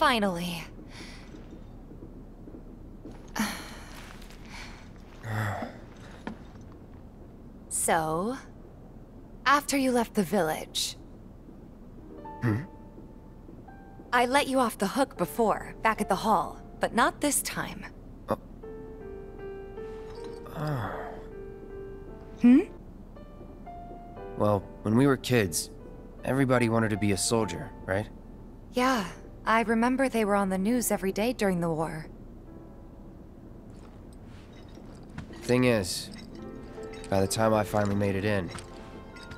finally. so, after you left the village... Hmm? I let you off the hook before, back at the hall, but not this time. Hmm? Well, when we were kids, everybody wanted to be a soldier, right? Yeah, I remember they were on the news every day during the war. Thing is, by the time I finally made it in,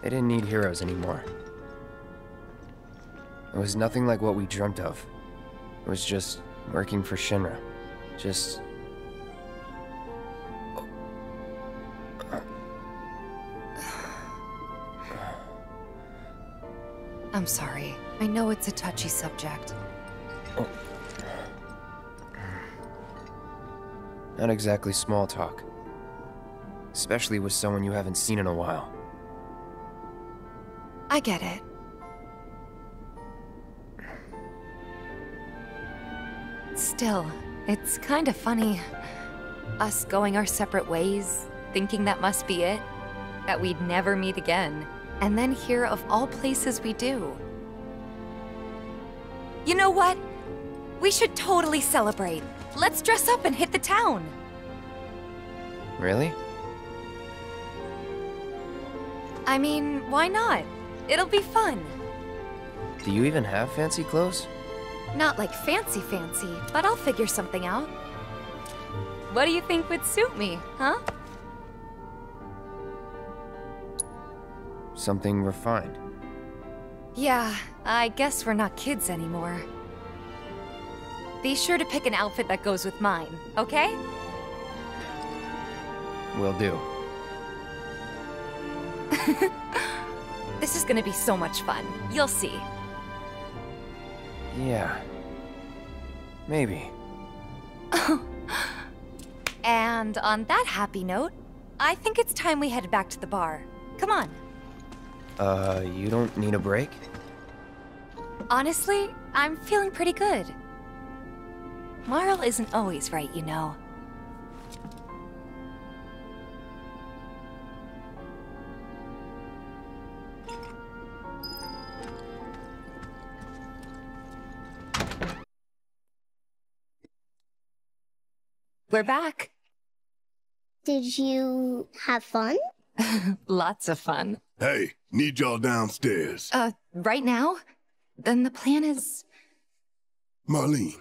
they didn't need heroes anymore. It was nothing like what we dreamt of. It was just working for Shinra. Just... I'm sorry. I know it's a touchy subject. Oh. Not exactly small talk. Especially with someone you haven't seen in a while. I get it. Still, it's kind of funny. Us going our separate ways, thinking that must be it. That we'd never meet again. And then here, of all places, we do. You know what? We should totally celebrate. Let's dress up and hit the town. Really? I mean, why not? It'll be fun. Do you even have fancy clothes? Not like fancy fancy, but I'll figure something out. What do you think would suit me, huh? Something refined. Yeah, I guess we're not kids anymore. Be sure to pick an outfit that goes with mine, okay? Will do. This is gonna be so much fun. You'll see. Yeah. Maybe. And on that happy note, I think it's time we head back to the bar. Come on. Uh, you don't need a break? Honestly, I'm feeling pretty good. Marle isn't always right, you know. We're back. Did you have fun? Lots of fun. Hey, need y'all downstairs. Uh, right now? Then the plan is... Marlene,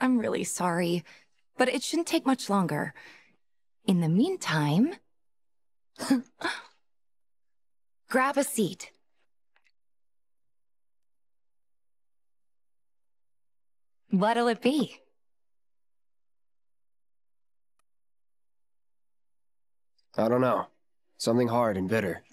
I'm really sorry, but it shouldn't take much longer. In the meantime... grab a seat. What'll it be? I don't know. Something hard and bitter.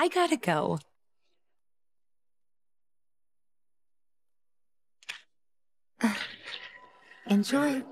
I gotta go. Enjoy.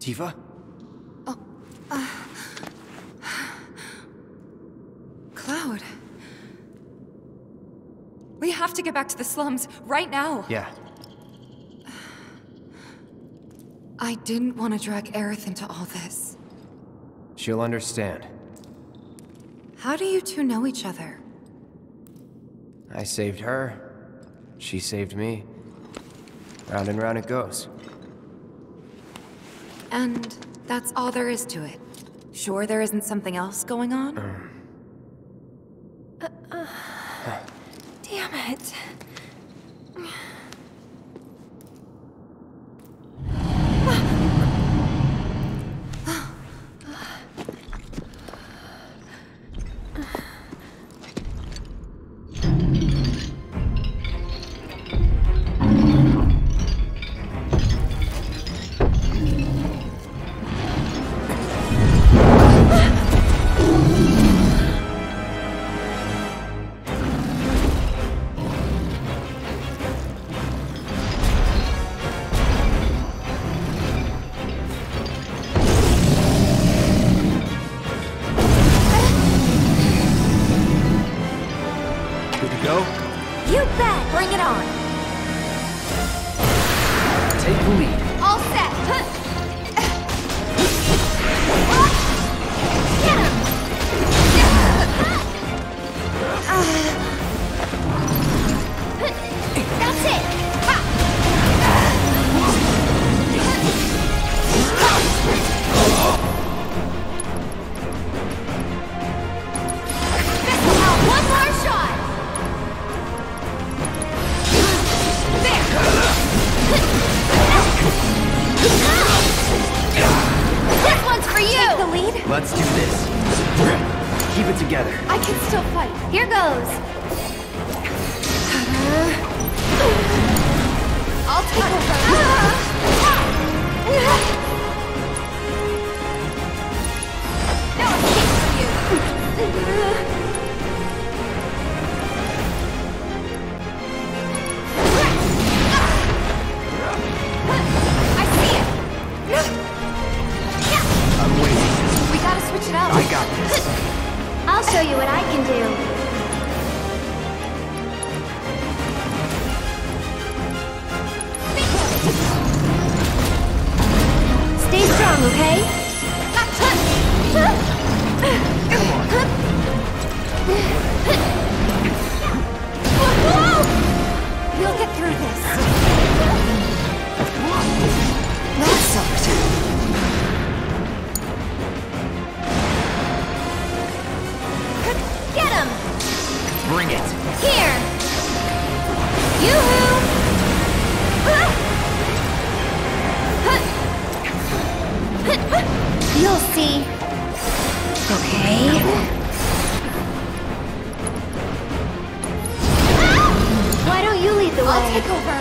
Tifa? Oh, uh, Cloud. We have to get back to the slums right now. Yeah. I didn't want to drag Aerith into all this. She'll understand. How do you two know each other? I saved her. She saved me. Round and round it goes. And that's all there is to it. Sure there isn't something else going on? Um, go? You bet! Bring it on! Take the lead. All set! Uh. That's it! This. Keep it together. I can still fight. Here goes. Uh-huh. I'll take over. No escape for you. Uh-huh. Show you what I can do. Stay strong, okay? We'll get through this. Here! Yoo-hoo! You'll see. Okay. Why don't you lead the way? I'll take over.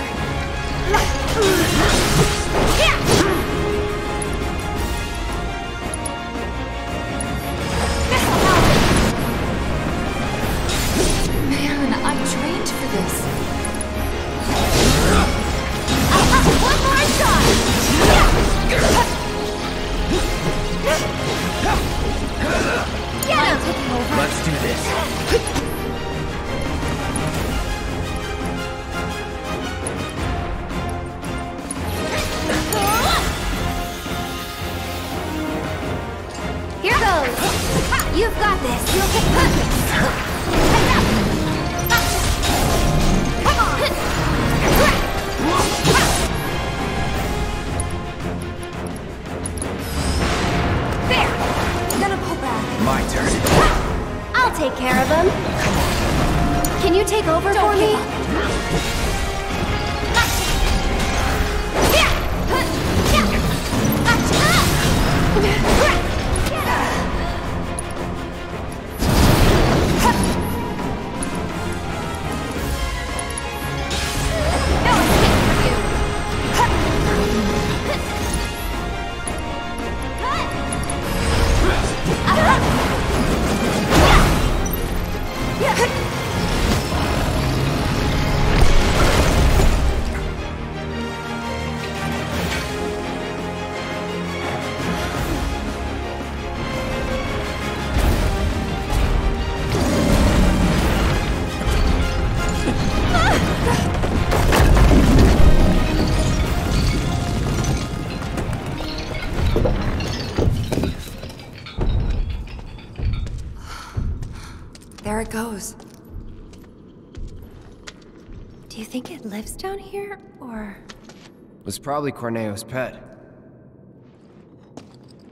Was probably Corneo's pet.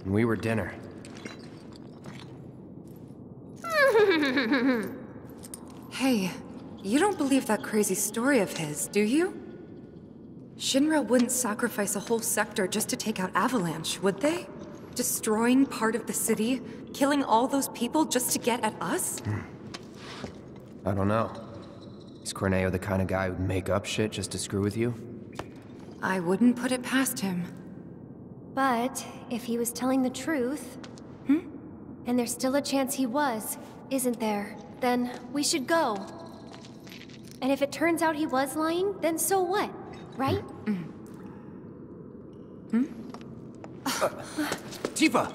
And we were dinner. Hey, you don't believe that crazy story of his, do you? Shinra wouldn't sacrifice a whole sector just to take out Avalanche, would they? Destroying part of the city, killing all those people just to get at us? Hmm. I don't know. Is Corneo the kind of guy who'd make up shit just to screw with you? I wouldn't put it past him. But, if he was telling the truth... Hmm? And there's still a chance he was, isn't there? Then we should go. And if it turns out he was lying, then so what? Right? Mm-hmm. Hmm? Uh, Tifa!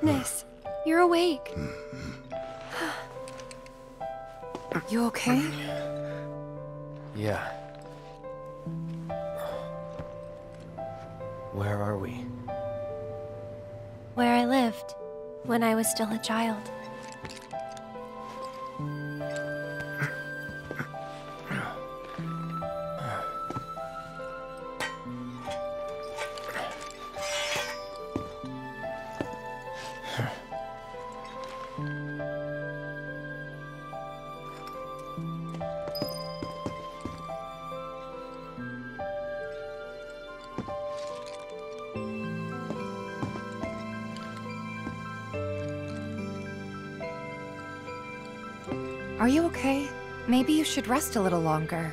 Goodness. You're awake. you okay? Yeah. Where are we? Where I lived, when I was still a child. You okay? Maybe you should rest a little longer.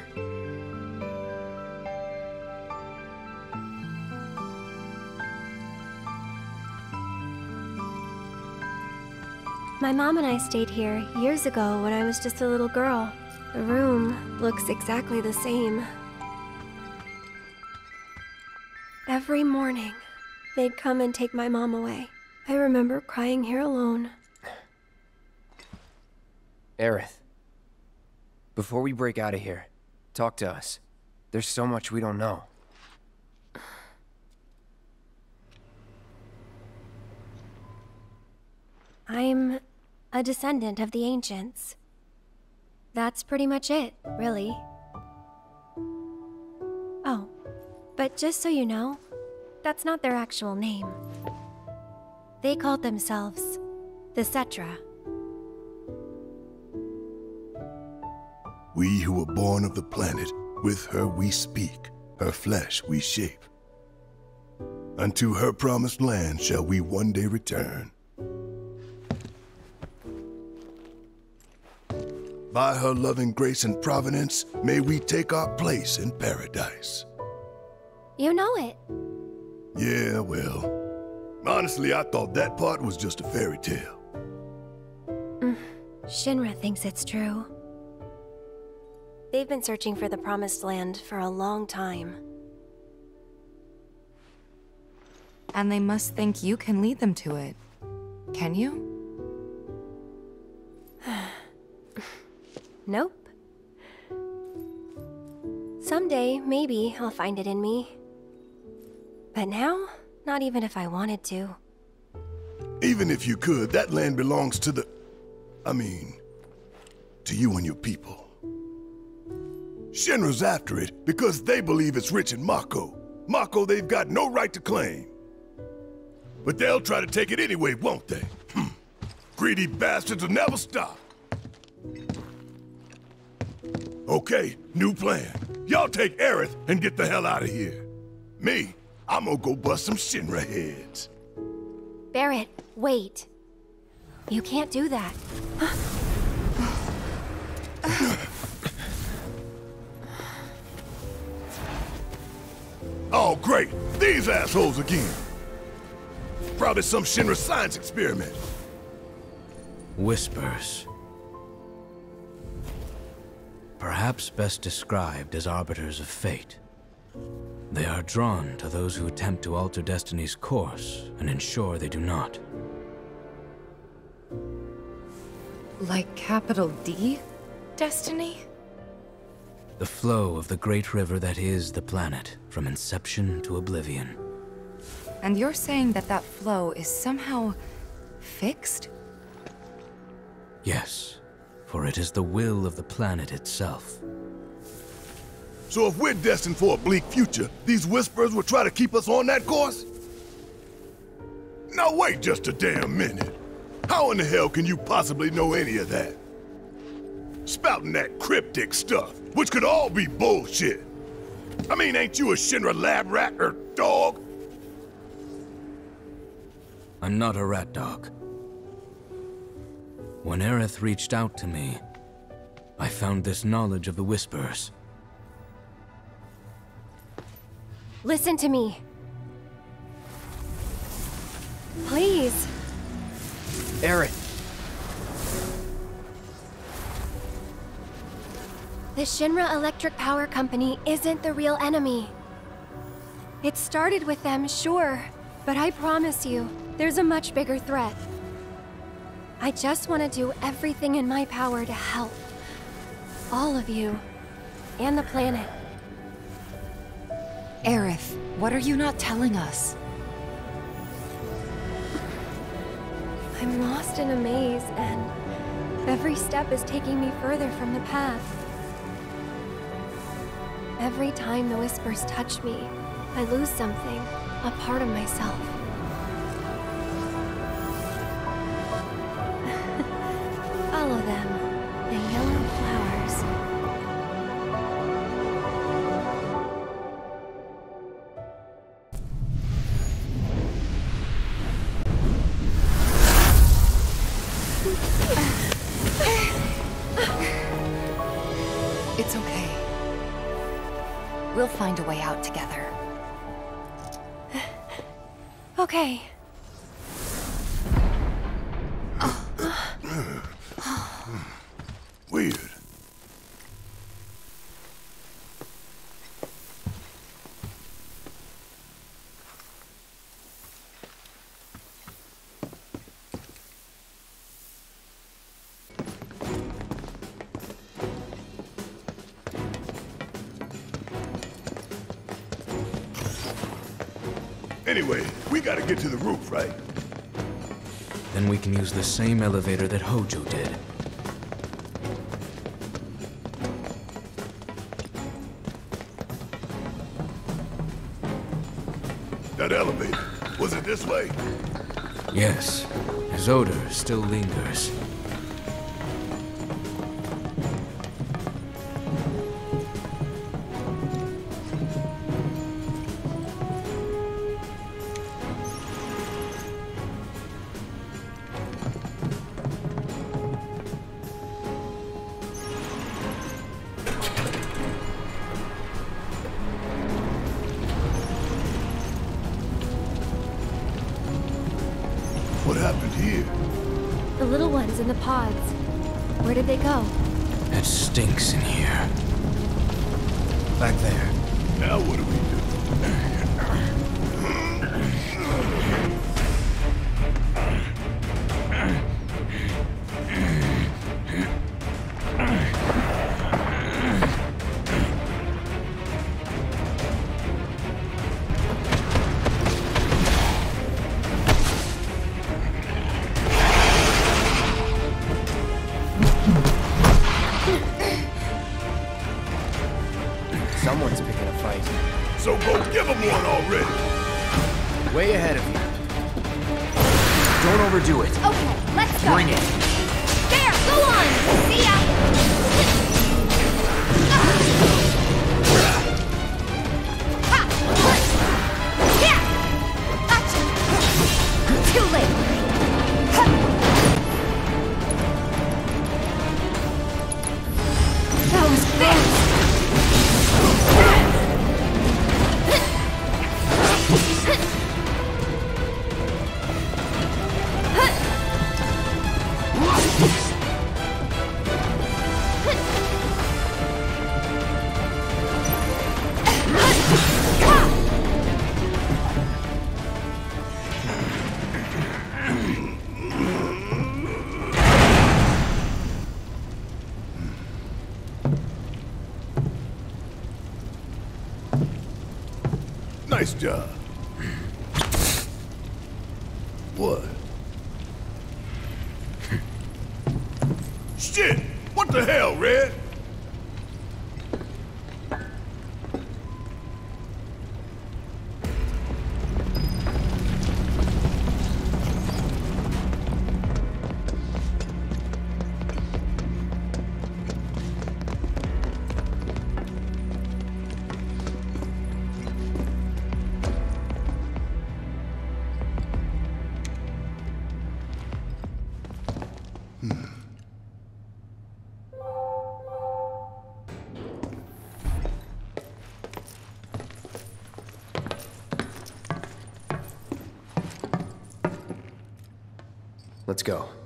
My mom and I stayed here years ago when I was just a little girl. The room looks exactly the same. Every morning, they'd come and take my mom away. I remember crying here alone. Aerith. Before we break out of here, talk to us. There's so much we don't know. I'm a descendant of the ancients. That's pretty much it, really. Oh, but just so you know, that's not their actual name. They called themselves the Cetra. We who were born of the planet, with her we speak, her flesh we shape. Unto her promised land shall we one day return. By her loving grace and providence, may we take our place in paradise. You know it. Yeah, well, honestly, I thought that part was just a fairy tale. Mm, Shinra thinks it's true. They've been searching for the Promised Land for a long time. And they must think you can lead them to it. Can you? Nope. Someday, maybe, I'll find it in me. But now, not even if I wanted to. Even if you could, that land belongs to the. I mean, to you and your people. Shinra's after it because they believe it's rich in Mako. Mako they've got no right to claim. But they'll try to take it anyway, won't they? Hmm. Greedy bastards will never stop. Okay, new plan. Y'all take Aerith and get the hell out of here. Me, I'm gonna go bust some Shinra heads. Barret, wait. You can't do that. Great! These assholes again! Probably some Shinra science experiment. Whispers. Perhaps best described as arbiters of fate. They are drawn to those who attempt to alter destiny's course and ensure they do not. Like capital D? Destiny? The flow of the great river that is the planet, from inception to oblivion. And you're saying that that flow is somehow... fixed? Yes, for it is the will of the planet itself. So if we're destined for a bleak future, these Whisperers will try to keep us on that course? Now wait just a damn minute. How in the hell can you possibly know any of that? Spouting that cryptic stuff, which could all be bullshit. I mean, ain't you a Shinra lab rat or dog? I'm not a rat dog. When Aerith reached out to me, I found this knowledge of the Whispers. Listen to me. Please. Aerith! The Shinra Electric Power Company isn't the real enemy. It started with them, sure, but I promise you, there's a much bigger threat. I just want to do everything in my power to help. All of you. And the planet. Aerith, what are you not telling us? I'm lost in a maze, and every step is taking me further from the path. Every time the whispers touch me, I lose something, a part of myself. Follow them, the yellow flowers. It's okay. We'll find a way out together. Okay. Get to the roof, right? Then we can use the same elevator that Hojo did. That elevator. Was it this way? Yes, his odor still lingers. What happened here? The little ones in the pods. Where did they go? It stinks in here. Back there. Now what do we do? Give them one already. Way ahead of you. Don't overdo it. Okay, let's go. Bring it. There, go on! See ya! Job. Uh, what? Go.